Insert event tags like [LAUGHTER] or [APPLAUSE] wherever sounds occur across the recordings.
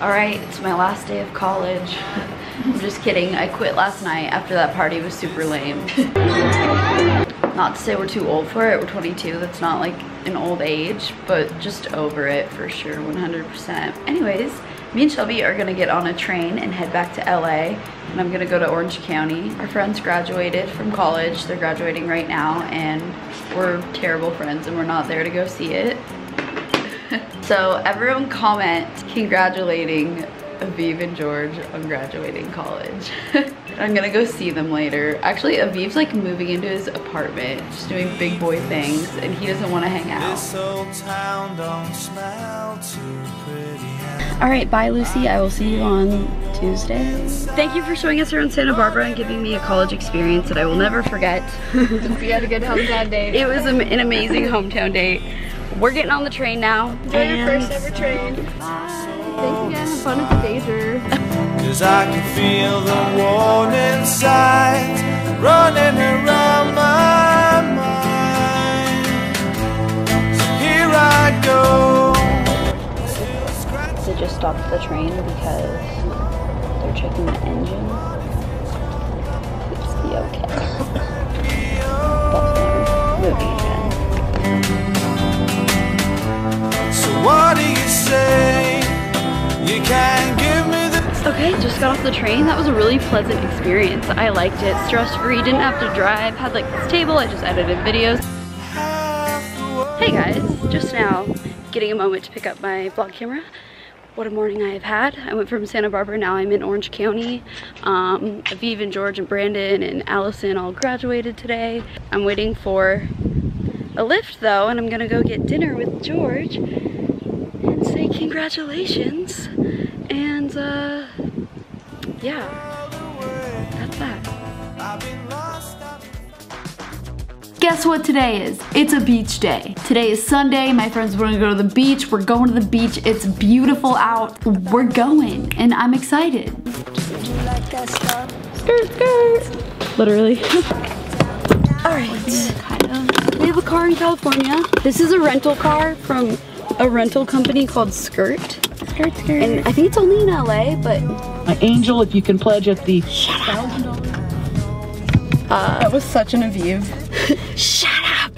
All right, it's my last day of college. [LAUGHS] I'm just kidding, I quit last night after that party was super lame. [LAUGHS] not to say we're too old for it, we're 22, that's not like an old age, but just over it for sure, 100%. Anyways, me and Shelby are gonna get on a train and head back to LA, and I'm gonna go to Orange County. Our friends graduated from college, they're graduating right now, and we're terrible friends and we're not there to go see it. [LAUGHS] so everyone comment congratulating Aviv and George on graduating college. [LAUGHS] I'm gonna go see them later. Actually, Aviv's like moving into his apartment, just doing big boy things, and he doesn't want to hang out. All right, bye Lucy. I will see you on Tuesday. Thank you for showing us around Santa Barbara and giving me a college experience that I will never forget. [LAUGHS] we had a good hometown date. It was an amazing hometown date. We're getting on the train now. Enjoy your first ever train. Bye. Thanks again. Have fun at the Dazer. [LAUGHS] Cause I can feel the warning signs running around my mind. So here I go. They just stopped the train because they're checking the engine. It's the okay. Just got off the train. That was a really pleasant experience. I liked it. Stress-free, didn't have to drive. Had like this table, I just edited videos. Hey guys, just now getting a moment to pick up my vlog camera. What a morning I have had. I went from Santa Barbara, now I'm in Orange County. Um, Aviv and George and Brandon and Allison all graduated today. I'm waiting for a lift though, and I'm gonna go get dinner with George and say congratulations. And uh, yeah, that's that. Guess what today is? It's a beach day. Today is Sunday. My friends want to go to the beach. We're going to the beach. It's beautiful out. We're going, and I'm excited. Skirt, skirt. Literally. All right. We have a car in California. This is a rental car from a rental company called Skurt. Skirt, skirt. And I think it's only in LA, but My angel, if you can pledge at the uh, That was such an Aviv. [LAUGHS] shut up.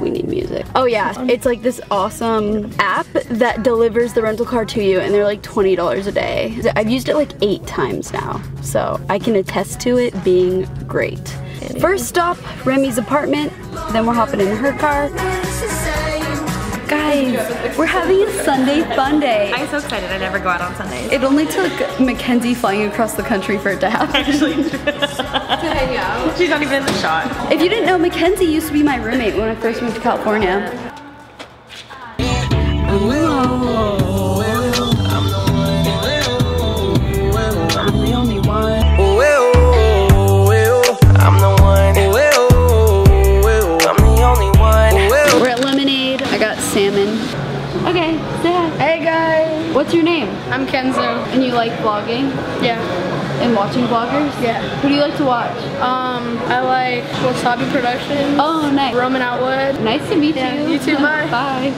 We need music. Oh yeah, it's like this awesome app that delivers the rental car to you and they're like $20 a day. I've used it like eight times now, so I can attest to it being great. First stop, Remy's apartment, then we're hopping in her car. Guys, we're having a Sunday fun day. I'm so excited. I never go out on Sundays. It only took Mackenzie flying across the country for it to happen. Actually, [LAUGHS] to hang out. she's not even in the shot. If you didn't know, Mackenzie used to be my roommate when I first moved to California. I'm Kenzo. And you like vlogging Yeah. and watching vloggers? Yeah. Who do you like to watch? Um, I like Wassabi Productions. Oh, nice. Roman Atwood. Nice to meet Yeah, you. you too, bye. [LAUGHS] bye.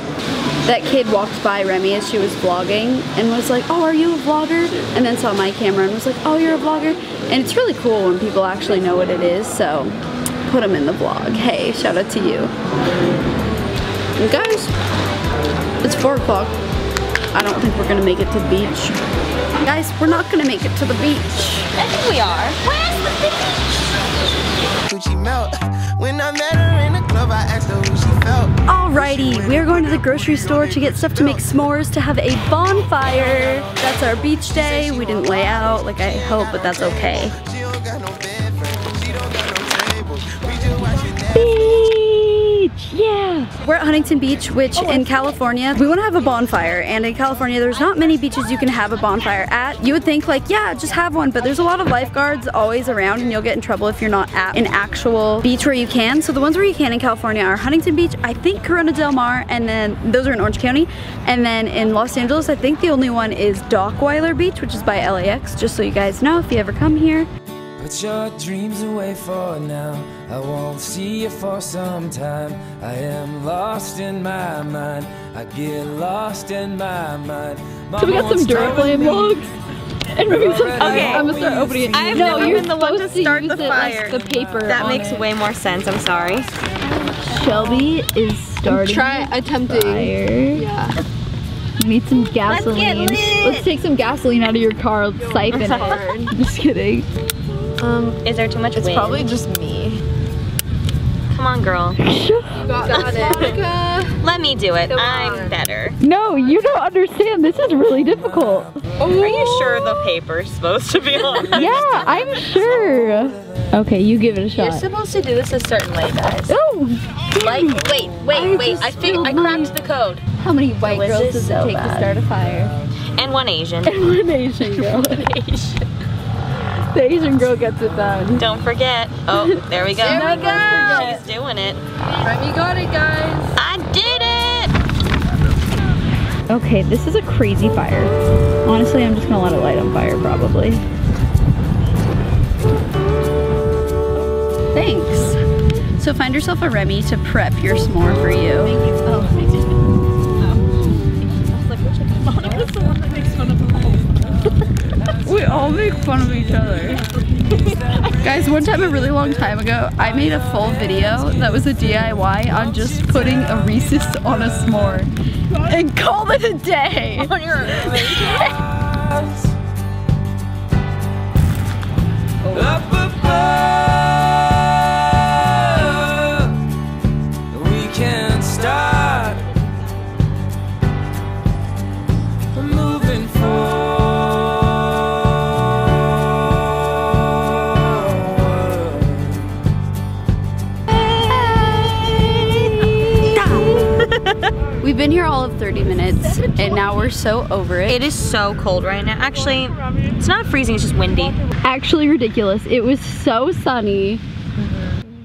That kid walked by Remy as she was vlogging and was like, oh, are you a vlogger? And then saw my camera and was like, oh, you're a vlogger? And it's really cool when people actually know what it is, so put them in the vlog. Hey, shout out to you. And guys, it's four o'clock. I don't think we're gonna make it to the beach. Guys, we're not gonna make it to the beach. I think we are. Gucci melt. When I met her in the club, I asked her who she felt. Alrighty, we are going to the grocery store to get stuff to make s'mores to have a bonfire. That's our beach day. We didn't lay out like I hope, but that's okay. We're at Huntington Beach, which oh, in California, we want to have a bonfire. And in California, there's not many beaches you can have a bonfire at. You would think like, yeah, just have one. But there's a lot of lifeguards always around and you'll get in trouble if you're not at an actual beach where you can. So the ones where you can in California are Huntington Beach, I think Corona Del Mar, and then those are in Orange County. And then in Los Angeles, I think the only one is Dockweiler Beach, which is by LAX, just so you guys know if you ever come here. Put your dreams away for now. I won't see you for some time. I am lost in my mind. I get lost in my mind. So we got some Duraflame logs. And we're gonna Okay. I'm gonna start opening it. I've no, never you're been the one to supposed start use the it like fire. the paper. That makes it. way more sense. I'm sorry. Shelby is starting. Try attempting. Fire. Yeah. Need some gasoline. lit. Let's take some gasoline out of your car, siphon it. [LAUGHS] Just kidding. Um, Is there too much it's wind? probably just me. Come on, girl. [LAUGHS] Got, it. Monica. Let me do it. Come I'm on. better. No, you don't understand. This is really difficult. Are you sure the paper's supposed to be on? [LAUGHS] Yeah, I'm sure. Okay, you give it a shot. You're supposed to do this a certain way, guys. Oh, Like, wait, wait, wait. I think I cracked the code. how many white This girls is does so it take bad. to start a fire? And one Asian. And one Asian [LAUGHS] girl. [LAUGHS] The Asian girl gets it done. Don't forget. Oh, there we go. There we go. She's doing it. Remy got it, guys. I did it. Okay, this is a crazy fire. Honestly, I'm just gonna let it light on fire probably. Thanks. So find yourself a Remy to prep your s'more for you. Fun of each other. [LAUGHS] Guys, one time a really long time ago, I made a full video that was a DIY on just putting a Reese's on a s'more and call it a day. [LAUGHS] been here all of 30 minutes and now we're so over it. It is so cold right now. Actually, it's not freezing, it's just windy. actually ridiculous. It was so sunny. Mm-hmm.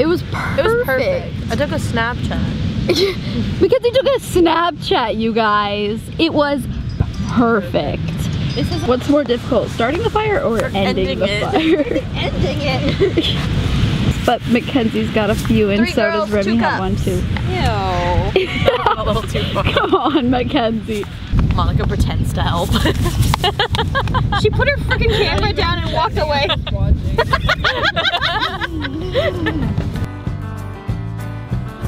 It was perfect. It was perfect. I took a Snapchat. [LAUGHS] because he took a Snapchat, you guys. It was perfect. This is what's more difficult, starting the fire or, ending, ending the it. fire? [LAUGHS] Ending it. [LAUGHS] but Mackenzie's got a few and Three so girls, does Remy have one too. Ew. a little too far. Come on, Mackenzie. Monica pretends to help. [LAUGHS] she put her freaking camera down and walked away.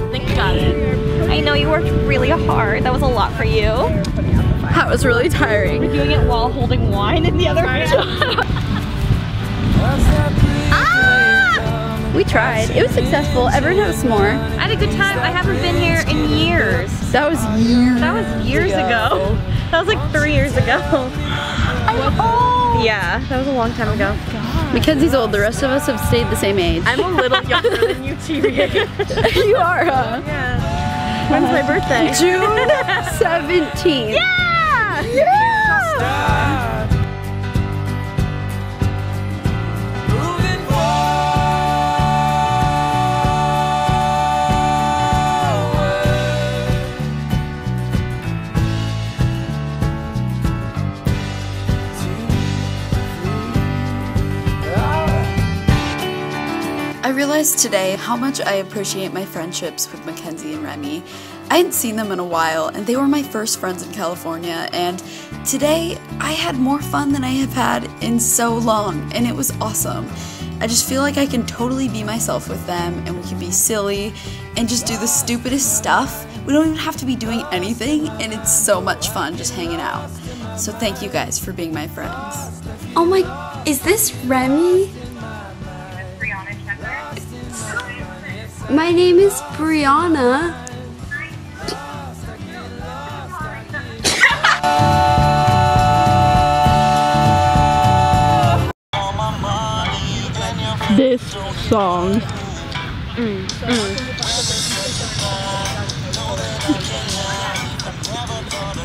I think you got it. I know you worked really hard. That was a lot for you. That was really tiring. We're doing it while holding wine in the other hand. Tried. It was successful. Everyone had a s'more. I had a good time. I haven't been here in years. That was years. That was years ago. [LAUGHS] That was like three years ago. [GASPS] Yeah, that was a long time ago. Oh Mackenzie's old. The rest of us have stayed the same age. I'm a little younger than you, [LAUGHS] TV. [LAUGHS] you are, huh? Yeah. When's my birthday? June 17th. Yeah! Start realized today how much I appreciate my friendships with Mackenzie and Remy. I hadn't seen them in a while, and they were my first friends in California, and today I had more fun than I have had in so long, and it was awesome. I just feel like I can totally be myself with them, and we can be silly and just do the stupidest stuff. We don't even have to be doing anything, and it's so much fun just hanging out. So thank you guys for being my friends. Oh my, is this Remy? My name is Brianna. This song.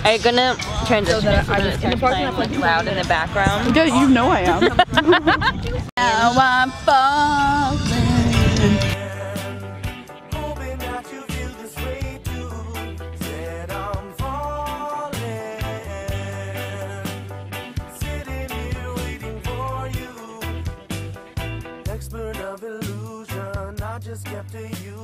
Are you gonna transition so that I'm just playing like loud in the background? Yeah, you know I am. [LAUGHS] now I'm just kept to using.